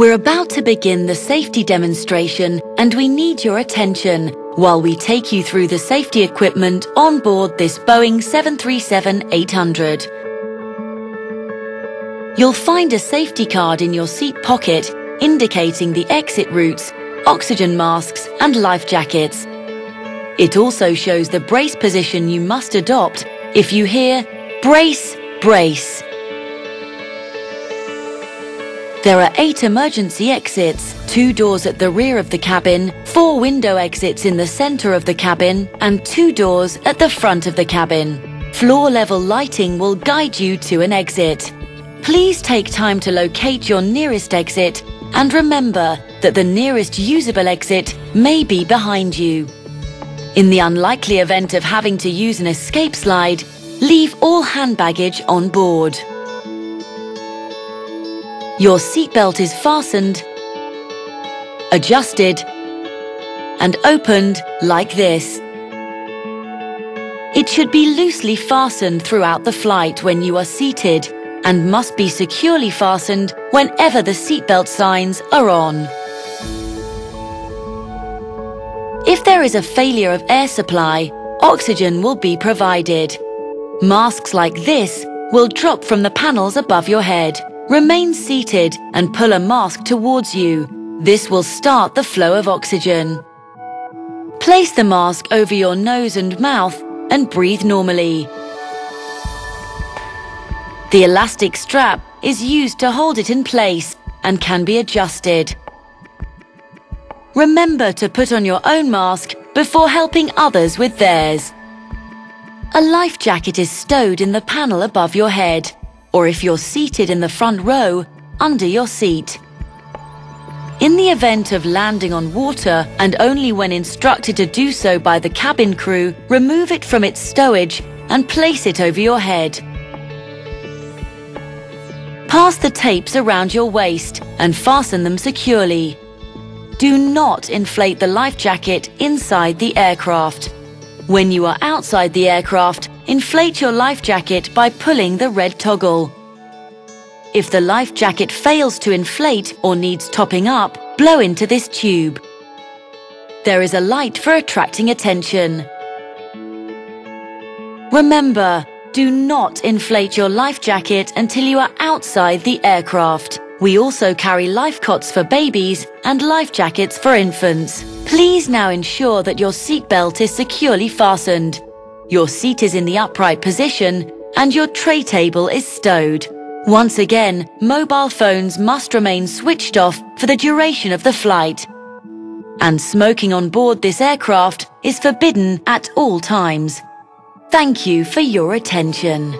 We're about to begin the safety demonstration and we need your attention while we take you through the safety equipment on board this Boeing 737-800. You'll find a safety card in your seat pocket indicating the exit routes, oxygen masks and life jackets. It also shows the brace position you must adopt if you hear brace, brace. There are eight emergency exits, two doors at the rear of the cabin, four window exits in the center of the cabin, and two doors at the front of the cabin. Floor level lighting will guide you to an exit. Please take time to locate your nearest exit and remember that the nearest usable exit may be behind you. In the unlikely event of having to use an escape slide, leave all hand baggage on board. Your seatbelt is fastened, adjusted, and opened like this. It should be loosely fastened throughout the flight when you are seated and must be securely fastened whenever the seatbelt signs are on. If there is a failure of air supply, oxygen will be provided. Masks like this will drop from the panels above your head. Remain seated and pull a mask towards you. This will start the flow of oxygen. Place the mask over your nose and mouth and breathe normally. The elastic strap is used to hold it in place and can be adjusted. Remember to put on your own mask before helping others with theirs. A life jacket is stowed in the panel above your head, or if you're seated in the front row, under your seat. In the event of landing on water, and only when instructed to do so by the cabin crew, remove it from its stowage and place it over your head. Pass the tapes around your waist and fasten them securely. Do not inflate the life jacket inside the aircraft. When you are outside the aircraft, inflate your life jacket by pulling the red toggle. If the life jacket fails to inflate or needs topping up, blow into this tube. There is a light for attracting attention. Remember, do not inflate your life jacket until you are outside the aircraft. We also carry life cots for babies and life jackets for infants. Please now ensure that your seatbelt is securely fastened. Your seat is in the upright position and your tray table is stowed. Once again, mobile phones must remain switched off for the duration of the flight. And smoking on board this aircraft is forbidden at all times. Thank you for your attention.